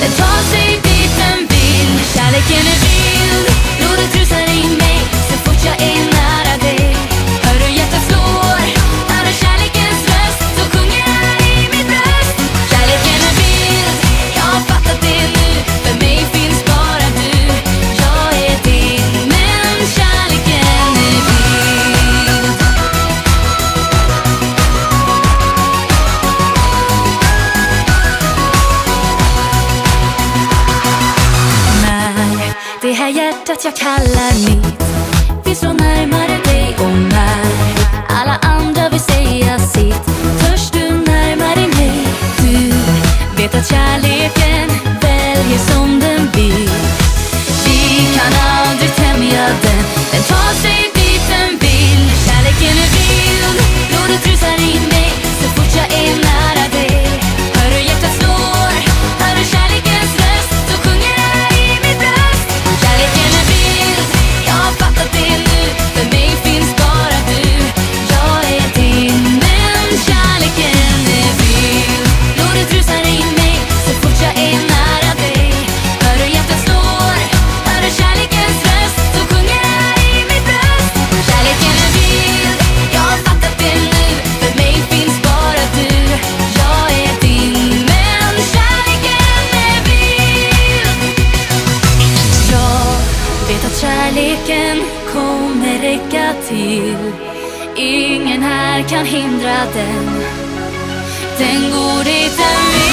Den tar sig dit den vill. Kärleken är vild, blodet rusar your color me Kärleken kommer räcka till. Ingen här kan hindra den. Den går dit den vill